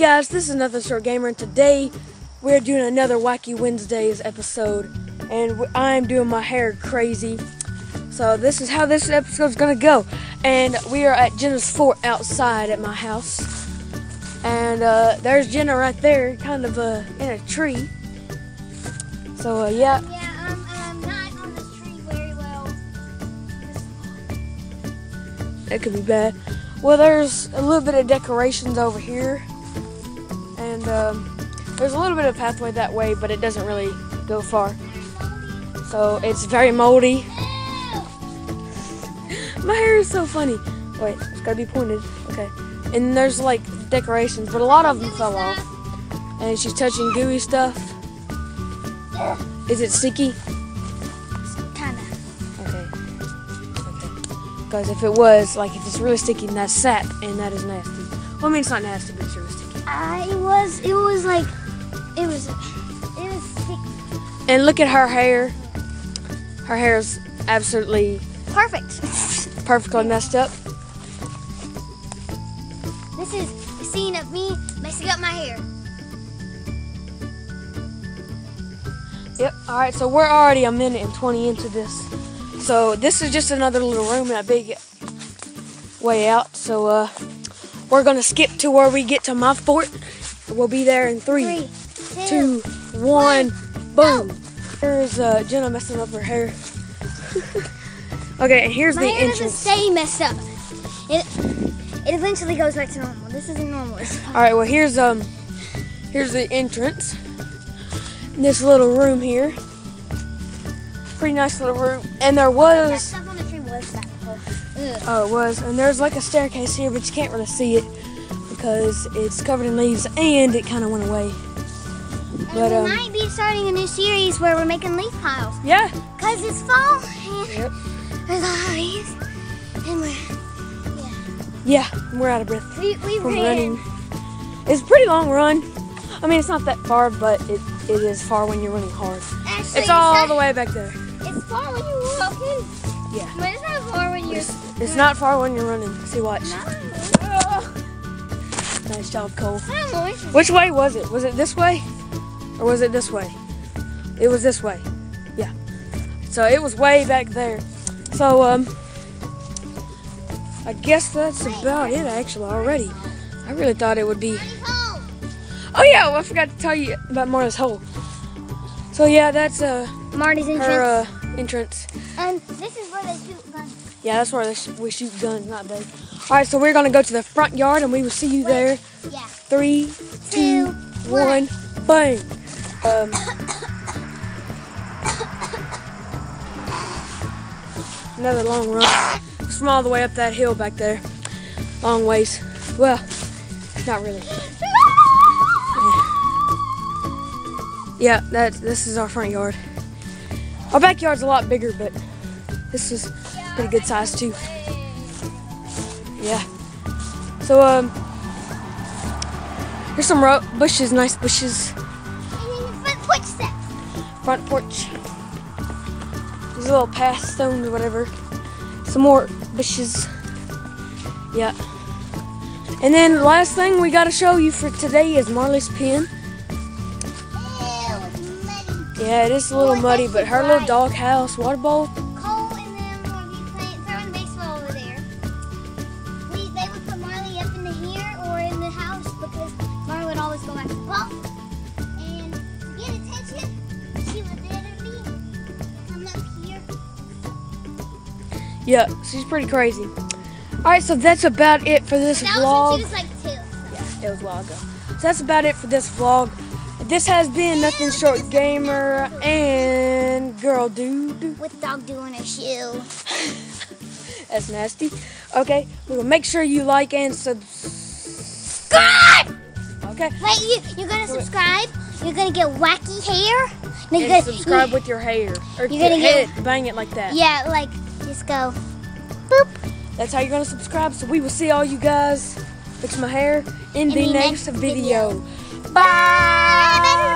guys, this is Nothing Short Gamer, and today we're doing another Wacky Wednesdays episode, and I'm doing my hair crazy. So this is how this episode's gonna go, and we are at Jenna's fort outside at my house, and uh, there's Jenna right there, kind of uh, in a tree. So uh, yeah, Yeah, um, I'm not on this tree very well. That could be bad. Well, there's a little bit of decorations over here, um, there's a little bit of pathway that way, but it doesn't really go far. So it's very moldy. My hair is so funny. Wait, it's gotta be pointed. Okay. And there's like decorations, but a lot of them fell off. And she's touching gooey stuff. Is it sticky? Kinda. Okay. Okay. Because if it was, like, if it's really sticky, then that's sap, and that is nasty. Well, I mean, it's not nasty, but it's really sticky. Uh, it was, it was like, it was, it was sick. And look at her hair. Her hair is absolutely Perfect. perfectly messed up. this is a scene of me messing up my hair. Yep. All right. So we're already a minute and 20 into this. So this is just another little room and a big way out. So uh, we're gonna skip to where we get to my fort. We'll be there in three, Three, two, one, boom. Here's uh, Jenna messing up her hair. okay, and here's My the hair doesn't entrance. stay messed up. It, it eventually goes back to normal. This isn't normal. All right. Well, here's um, here's the entrance. This little room here. Pretty nice little room. And there was stuff on the tree was that. Oh, it was. And there's like a staircase here, but you can't really see it because it's covered in leaves and it kind of went away. But, and we um, might be starting a new series where we're making leaf piles. Yeah. Cause it's fall and Yep. there's a lot of leaves. And we're, Yeah, Yeah, we're out of breath we, we from ran. running. It's a pretty long run. I mean, it's not that far, but it, it is far when you're running hard. Actually, It's all not, the way back there. It's far when you're walking. Yeah. But it's not far when you're. It's, it's not far when you're running. See, watch. Nice job, Cole. I don't know. It's Which way was it? Was it this way? Or was it this way? It was this way. Yeah. So it was way back there. So, um, I guess that's about it actually already. I really thought it would be. Oh, yeah, well, I forgot to tell you about Marta's hole. So, yeah, that's uh, Marty's entrance. her uh, entrance. and this is where they shoot guns. Yeah, that's where they we shoot guns, not they. All right, so we're going to go to the front yard and we will see you there. Yeah. Three, two, Two, one, bang. Um, another long run. From all the way up that hill back there. Long ways. Well, not really. Yeah, that this is our front yard. Our backyard's a lot bigger, but this is pretty good size too. Yeah. So um, here's some bushes, nice bushes. And then the front porch steps. front porch. There's a little path, stones or whatever. Some more bushes. Yeah. And then last thing we gotta show you for today is Marley's pen. Ew, it's muddy. Yeah, it is a little muddy, but her little dog house, water bowl. Cole and them will be playing, throwing baseball over there. We, they would put Marley up in the here or in the house because Marley would always go the ball. And to get attention, she would literally come up here. Yeah, she's pretty crazy. Alright, so that's about it for this That vlog. was when she was like two. It was a while ago. So that's about it for this vlog. This has been Nothing Short Gamer and Girl Dude. With dog doing a shoe. That's nasty. Okay, well, make sure you like and subscribe. Okay, Wait, you, you're gonna subscribe? You're gonna get wacky hair? You're and gonna- subscribe you- with your hair or You're your gonna get-. Bang it like that. Yeah, like, just go. Boop. That's how you're gonna subscribe. So we will see all you guys. Fix my hair in, the, the next, next video. Bye.